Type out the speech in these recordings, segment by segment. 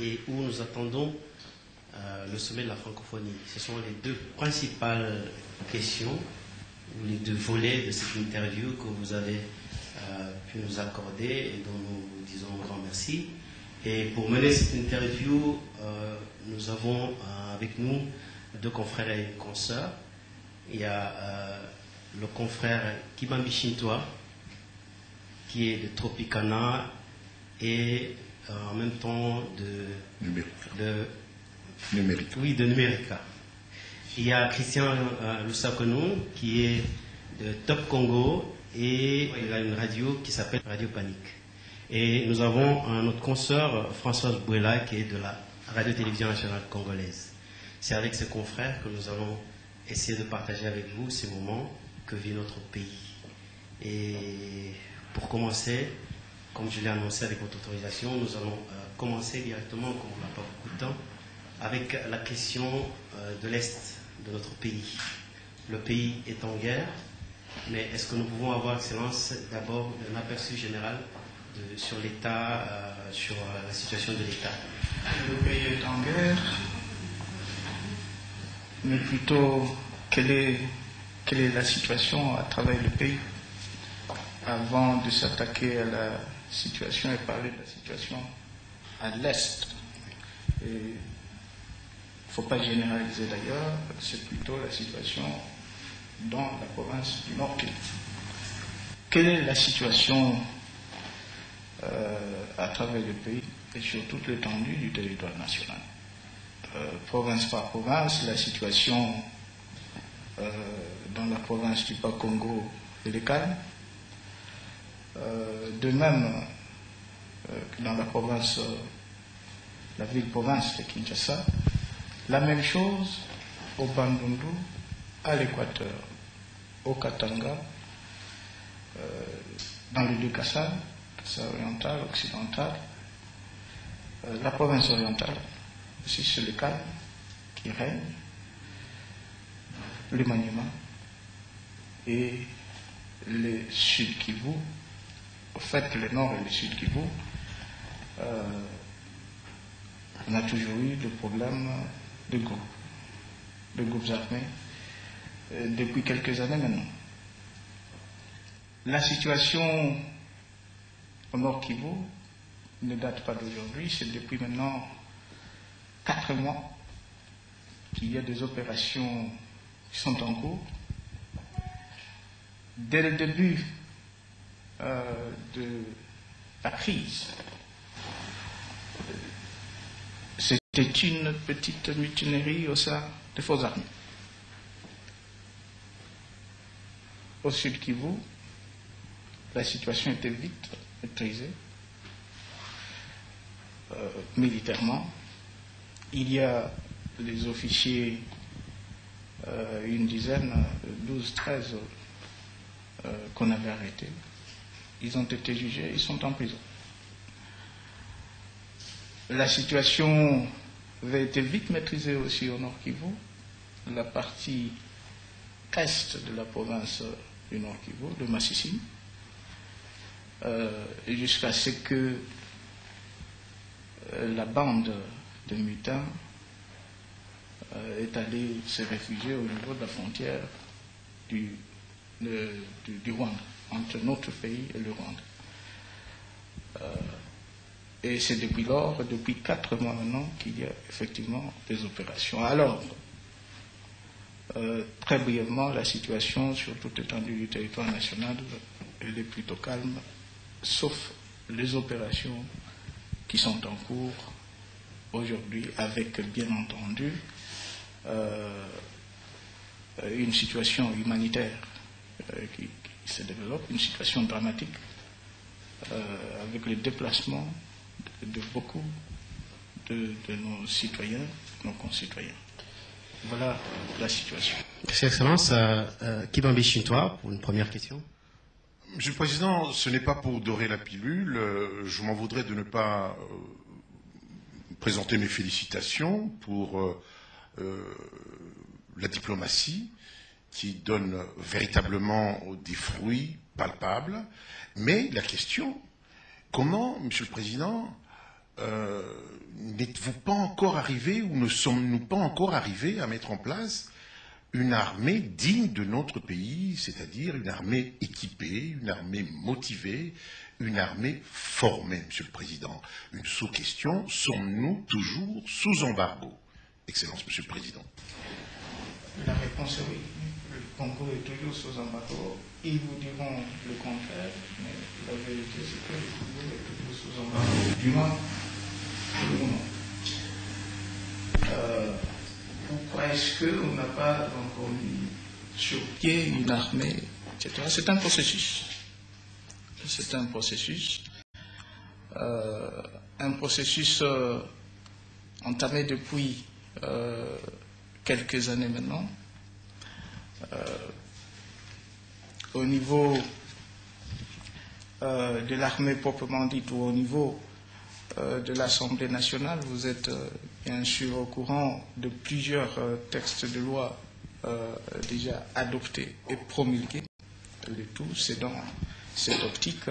et où nous attendons euh, le sommet de la francophonie. Ce sont les deux principales questions ou les deux volets de cette interview que vous avez euh, pu nous accorder et dont nous disons un grand merci. Et pour mener cette interview, euh, nous avons avec nous deux confrères et une consoeur. Il y a le confrère Kibambi Shintoa, qui est de Tropicana et en même temps de, de numérique. Oui, de Numérica. Il y a Christian euh, qui est de Top Congo et il a une radio qui s'appelle Radio Panique. Et nous avons un autre consoeur, Françoise Bouela, qui est de la Radio-Télévision nationale congolaise. C'est avec ses confrères que nous allons essayer de partager avec vous ces moments que vit notre pays. Et pour commencer, comme je l'ai annoncé avec votre autorisation, nous allons euh, commencer directement, comme on n'a pas beaucoup de temps, avec la question euh, de l'Est de notre pays. Le pays est en guerre, mais est-ce que nous pouvons avoir, Excellence, d'abord un aperçu général sur l'État, euh, sur la situation de l'État? Le pays est en guerre, mais plutôt quelle est la situation à travers le pays? Avant de s'attaquer à la situation et parler de la situation à l'Est. Il ne faut pas généraliser d'ailleurs, c'est plutôt la situation dans la province du Nord Quelle est la situation euh, à travers le pays et sur toute l'étendue du territoire national? Euh, Province par province, la situation euh, dans la province du Bas-Congo est calme? De même que dans la province, la ville-province de Kinshasa, la même chose au Bandundu, à l'Équateur, au Katanga, euh, dans le Dukassal, oriental, occidental, euh, la province orientale, aussi c'est le cas qui règne, le Maniema et le Sud Kivu, au fait le Nord et le Sud Kivu, on a toujours eu le problème de groupes, de groupes armés, euh, depuis quelques années maintenant. La situation au Nord Kivu ne date pas d'aujourd'hui, c'est depuis maintenant quatre mois qu'il y a des opérations qui sont en cours. Dès le début de la crise, c'était une petite mutinerie au sein des forces armées. Au sud Kivu, la situation était vite maîtrisée euh, militairement. Il y a les officiers, euh, une dizaine, 12, 13, euh, qu'on avait arrêtés. Ils ont été jugés, ils sont en prison. La situation avait été vite maîtrisée aussi au Nord Kivu, la partie est de la province du Nord Kivu, de Massissine, euh, jusqu'à ce que euh, la bande de mutins euh, est allée se réfugier au niveau de la frontière du, du Rwanda, entre notre pays et le Rwanda. Et c'est depuis lors, depuis quatre mois maintenant, qu'il y a effectivement des opérations. Alors, euh, très brièvement, la situation sur toute l'étendue du territoire national, elle est plutôt calme, sauf les opérations qui sont en cours aujourd'hui, avec bien entendu euh, une situation humanitaire euh, qui, se développe, une situation dramatique, avec les déplacements de beaucoup de, nos citoyens, nos concitoyens. Voilà la situation. Merci, Excellence. Euh, euh, Kibambi Shintoa, pour une première question? Monsieur le Président, ce n'est pas pour dorer la pilule. Euh, je m'en voudrais de ne pas présenter mes félicitations pour la diplomatie qui donne véritablement des fruits palpables. Mais la question, comment, Monsieur le Président, euh, n'êtes-vous pas encore arrivé ou ne sommes-nous pas encore arrivés à mettre en place une armée digne de notre pays, c'est-à-dire une armée équipée, une armée motivée, une armée formée, Monsieur le Président? Une sous-question, sommes-nous toujours sous embargo? Excellence, Monsieur le Président. La réponse est oui. Congo est toujours sous embargo. Ils vous diront le contraire, mais la vérité c'est que le Congo est toujours sous embargo. Du moins. Euh, pourquoi est-ce qu'on n'a pas encore mis sur pied une armée, etc. C'est un processus. C'est un processus. Euh, un processus euh, entamé depuis quelques années maintenant. Au niveau de l'armée proprement dite ou au niveau de l'Assemblée nationale, vous êtes bien sûr au courant de plusieurs textes de loi déjà adoptés et promulgués. Le tout, c'est dans cette optique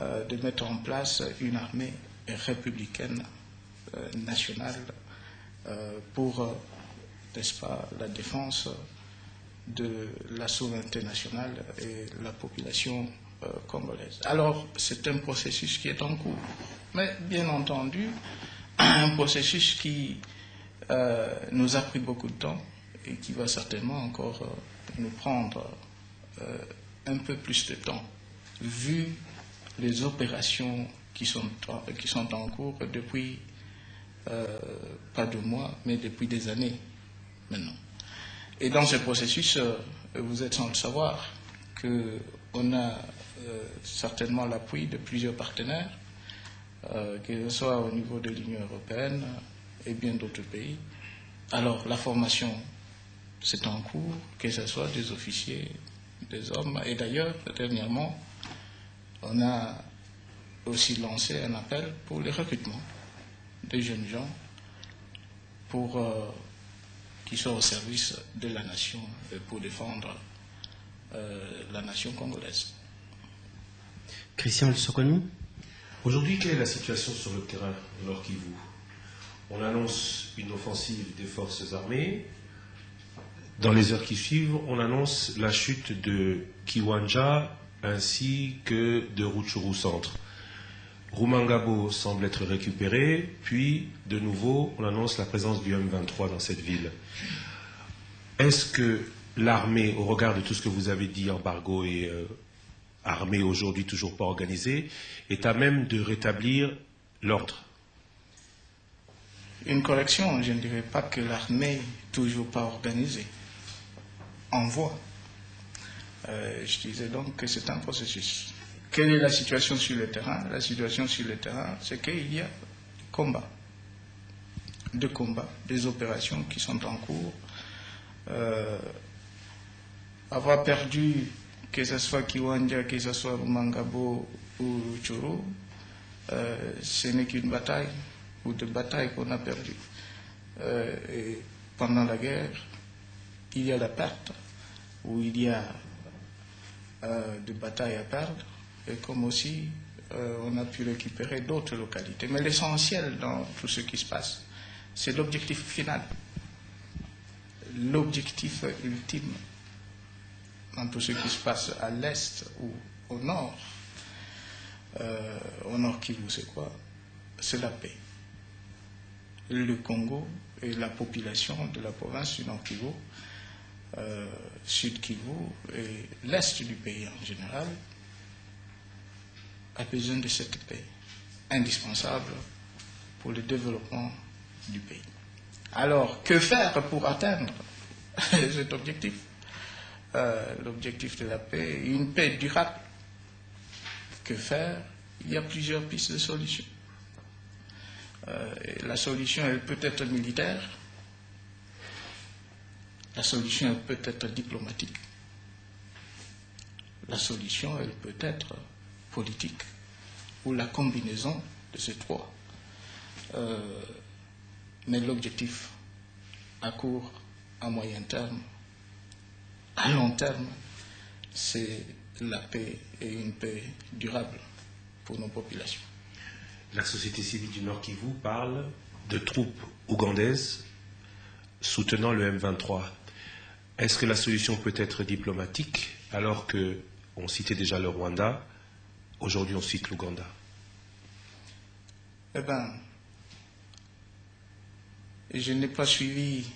euh, de mettre en place une armée républicaine euh, nationale euh, pour, n'est-ce pas, la défense de la souveraineté nationale et la population congolaise. Alors, c'est un processus qui est en cours, mais bien entendu, un processus qui nous a pris beaucoup de temps et qui va certainement encore nous prendre un peu plus de temps vu les opérations qui sont, qui sont en cours depuis euh, pas de mois, mais depuis des années maintenant. Et dans ce processus, euh, vous êtes sans le savoir qu'on a euh, certainement l'appui de plusieurs partenaires, que ce soit au niveau de l'Union européenne et bien d'autres pays. Alors la formation, c'est en cours, que ce soit des officiers, des hommes, et d'ailleurs, dernièrement, on a aussi lancé un appel pour le recrutement des jeunes gens pour euh, qui soient au service de la nation et pour défendre euh, la nation congolaise. Christian Sokoni Aujourd'hui, quelle est la situation sur le terrain au Nord Kivu? On annonce une offensive des forces armées. Dans les heures qui suivent, on annonce la chute de Kiwanja ainsi que de Rutshuru Centre. Rumangabo semble être récupéré, puis de nouveau on annonce la présence du M23 dans cette ville. Est-ce que l'armée, au regard de tout ce que vous avez dit, embargo et euh, armée aujourd'hui toujours pas organisée, est à même de rétablir l'ordre? Une correction, je ne dirais pas que l'armée toujours pas organisée. En voie euh, je disais donc que c'est un processus. Quelle est la situation sur le terrain La situation sur le terrain, c'est qu'il y a des combats, des combats, des opérations qui sont en cours. Euh, avoir perdu, que ce soit Kiwanja, que ce soit Mangabo ou Churu, euh, ce n'est qu'une bataille ou des batailles qu'on a perdues. et pendant la guerre, il y a la perte, où il y a euh, de batailles à perdre, et comme aussi euh, on a pu récupérer d'autres localités. Mais l'essentiel dans tout ce qui se passe, c'est l'objectif final, l'objectif ultime dans tout ce qui se passe à l'est ou au nord. Euh, au nord Kivu, c'est quoi? C'est la paix. Le Congo et la population de la province du Nord Kivu euh, Sud Kivu et l'Est du pays en général a besoin de cette paix indispensable pour le développement du pays. Alors, que faire pour atteindre cet objectif? Euh, L'objectif de la paix, une paix durable. Que faire? Il y a plusieurs pistes de solutions. Euh, la solution, elle peut être militaire, la solution peut être diplomatique. La solution, elle peut être politique ou la combinaison de ces trois. Euh, mais l'objectif à court, à moyen terme, à long terme, c'est la paix et une paix durable pour nos populations. La société civile du Nord Kivu parle de troupes ougandaises soutenant le M23. Est-ce que la solution peut être diplomatique alors qu'on citait déjà le Rwanda Aujourd'hui, on cite l'Ouganda. Eh bien, je n'ai pas suivi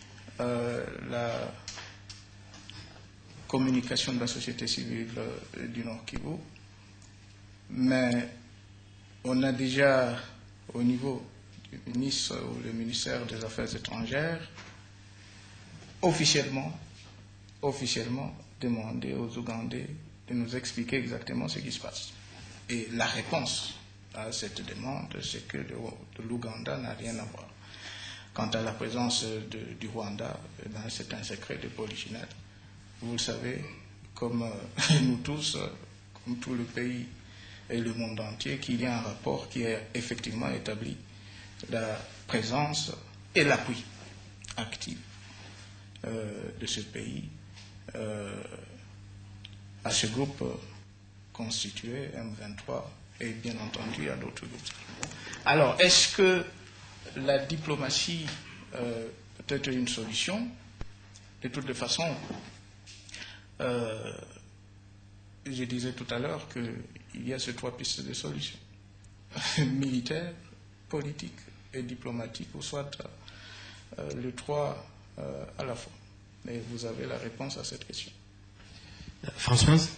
euh, la communication de la société civile euh, du Nord Kivu, mais on a déjà au niveau du ministre ou le ministère des Affaires étrangères officiellement, officiellement demandé aux Ougandais de nous expliquer exactement ce qui se passe. Et la réponse à cette demande, c'est que l'Ouganda n'a rien à voir. Quant à la présence du Rwanda, eh ben, c'est un secret de polichinelle. Vous le savez, comme euh, nous tous, euh, comme tout le pays et le monde entier, qu'il y a un rapport qui a effectivement établi la présence et l'appui actif euh, de ce pays à ce groupe constitué, M23, et bien entendu à d'autres groupes. Alors, est-ce que la diplomatie euh, peut être une solution? De toutes les façons, euh, je disais tout à l'heure qu'il y a ces trois pistes de solution militaire, politique et diplomatique, ou soit euh, les trois à la fois. Mais vous avez la réponse à cette question. Françoise?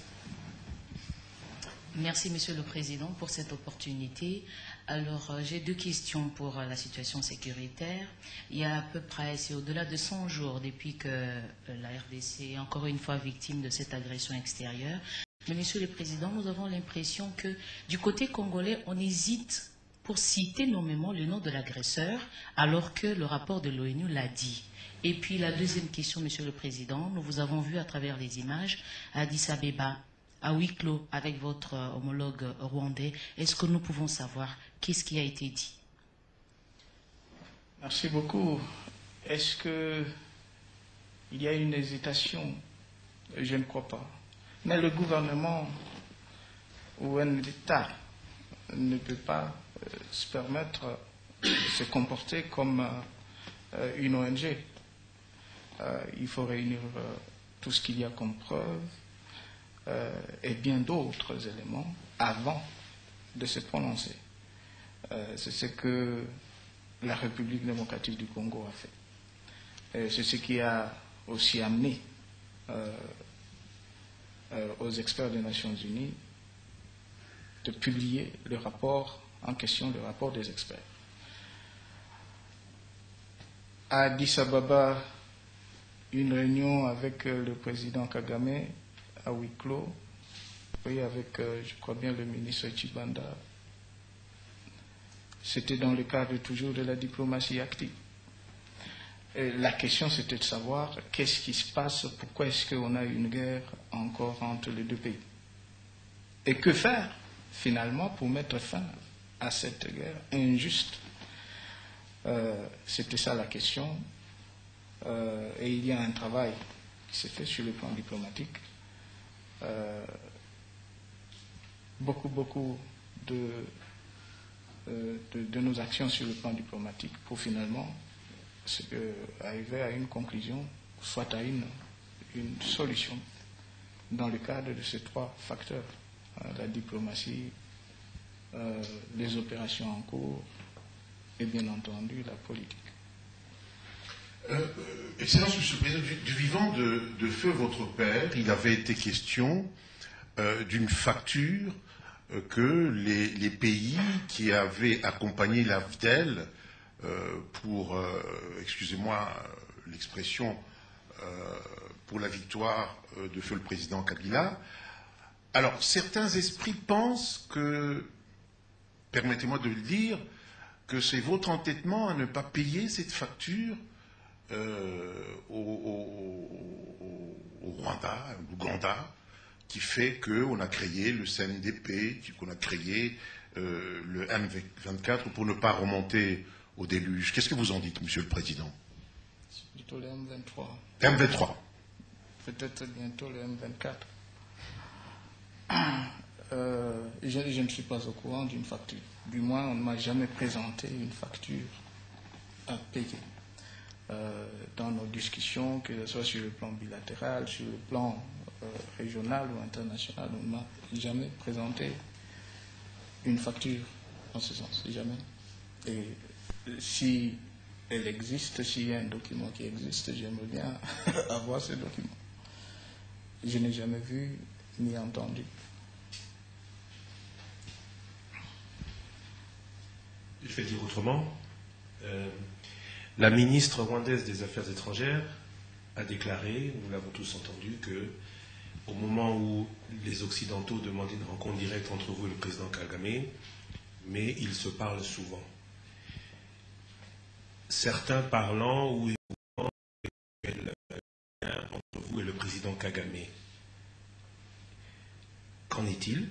Merci, Monsieur le Président, pour cette opportunité. Alors, euh, j'ai deux questions pour euh, la situation sécuritaire. Il y a à peu près, c'est au-delà de 100 jours depuis que euh, la RDC est encore une fois victime de cette agression extérieure. Mais, Monsieur le Président, nous avons l'impression que du côté congolais, on hésite pour citer nommément le nom de l'agresseur, alors que le rapport de l'ONU l'a dit. Et puis la deuxième question, Monsieur le Président, nous vous avons vu à travers les images à Addis Abeba à huis clos avec votre euh, homologue rwandais, est-ce que nous pouvons savoir qu'est-ce qui a été dit? Merci beaucoup. Est-ce que il y a une hésitation? Je ne crois pas. Mais le gouvernement ou un État ne peut pas euh, se permettre de se comporter comme euh, une ONG. il faut réunir tout ce qu'il y a comme preuve, euh, et bien d'autres éléments avant de se prononcer. Euh, c'est ce que la République démocratique du Congo a fait. C'est ce qui a aussi amené euh, aux experts des Nations Unies de publier le rapport en question, le rapport des experts. À Addis Ababa, une réunion avec le président Kagame à huis clos, avec, euh, je crois bien, le ministre Chibanda. C'était dans le cadre toujours de la diplomatie active. la question, c'était de savoir qu'est-ce qui se passe, pourquoi est-ce qu'on a une guerre encore entre les deux pays? Et que faire, finalement, pour mettre fin à cette guerre injuste? Euh, C'était ça la question. Euh, et il y a un travail qui s'est fait sur le plan diplomatique euh, beaucoup, beaucoup euh, de, nos actions sur le plan diplomatique pour finalement arriver à une conclusion, soit à une, une solution dans le cadre de ces trois facteurs, hein, la diplomatie, euh, les opérations en cours et bien entendu la politique. Euh, Excellence, Monsieur le Président, du, vivant de, feu votre père, il avait été question euh, d'une facture euh, que les, pays qui avaient accompagné l'AFDEL pour, excusez-moi l'expression, pour la victoire de feu le président Kabila. Alors, certains esprits pensent que, permettez-moi de le dire, que c'est votre entêtement à ne pas payer cette facture euh, au, Rwanda, au Ouganda, qui fait qu'on a créé le CNDP, qu'on a créé euh, le M24 pour ne pas remonter au déluge. Qu'est-ce que vous en dites, Monsieur le Président? Plutôt le M23. M23. Peut-être bientôt le M24. Euh, je, je, ne suis pas au courant d'une facture. Du moins, on ne m'a jamais présenté une facture à payer. Euh, dans nos discussions, que ce soit sur le plan bilatéral, sur le plan euh, régional ou international, on ne m'a jamais présenté une facture en ce sens, jamais. Et si elle existe, s'il y a un document qui existe, j'aimerais bien avoir ce document. Je n'ai jamais vu ni entendu. Je vais dire autrement. Euh, la ministre rwandaise des Affaires étrangères a déclaré, nous l'avons tous entendu, que au moment où les Occidentaux demandaient une rencontre directe entre vous et le président Kagame, mais ils se parlent souvent. Certains parlant ou entre vous et le président Kagame. Qu'en est-il?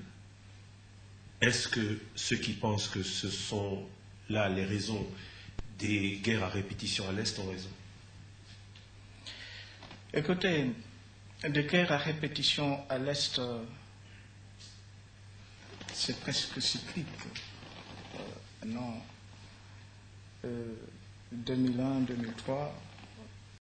Est-ce que ceux qui pensent que ce sont là les raisons des guerres à répétition à l'Est ont raison Écoutez, des guerres à répétition à l'Est, c'est presque cyclique. Euh, non. 2001, 2003,